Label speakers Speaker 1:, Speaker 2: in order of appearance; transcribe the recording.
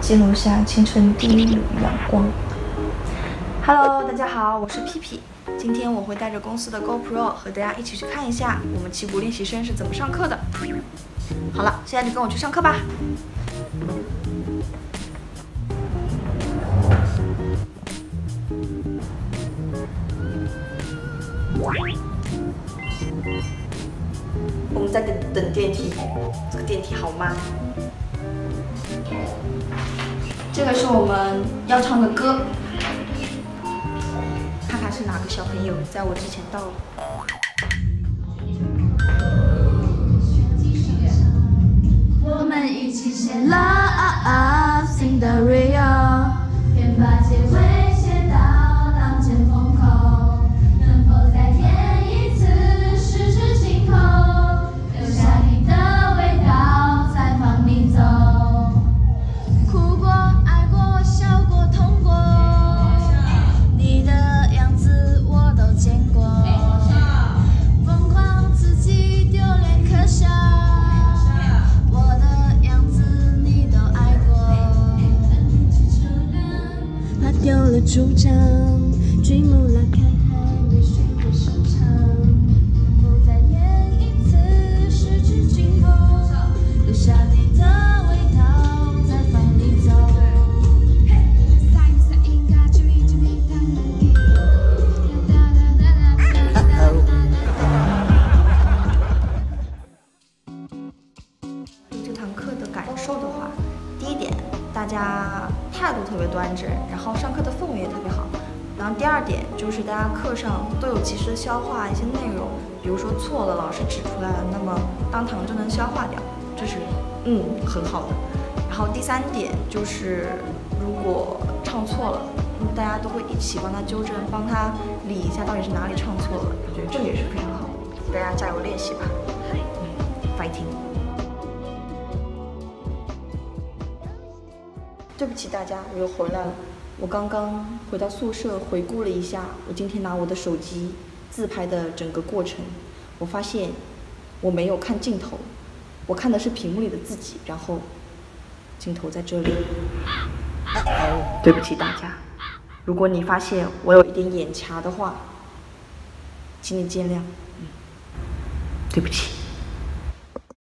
Speaker 1: 记录下青春第一缕阳光。Hello，大家好，我是皮皮。今天我会带着公司的 GoPro 和大家一起去看一下我们旗鼓练习生是怎么上课的。好了，现在就跟我去上课吧。我们在等等电梯，这个电梯好慢。这个是我们要唱的歌，看看是哪个小朋友在我之前到了。
Speaker 2: 我们一起写 Love 主张，剧目拉开
Speaker 1: 大家态度特别端正，然后上课的氛围也特别好。然后第二点就是大家课上都有及时的消化一些内容，比如说错了，老师指出来了，那么当堂就能消化掉，这是嗯很好的。然后第三点就是，如果唱错了，那么大家都会一起帮他纠正，帮他理一下到底是哪里唱错了，我觉得这个也是非常好的。大家加油练习吧，嗯，fighting。对不起大家，我又回来了。我刚刚回到宿舍，回顾了一下我今天拿我的手机自拍的整个过程，我发现我没有看镜头，我看的是屏幕里的自己，然后镜头在这里。对不起大家，如果你发现我有一点眼掐的话，请你见谅。嗯，对不起。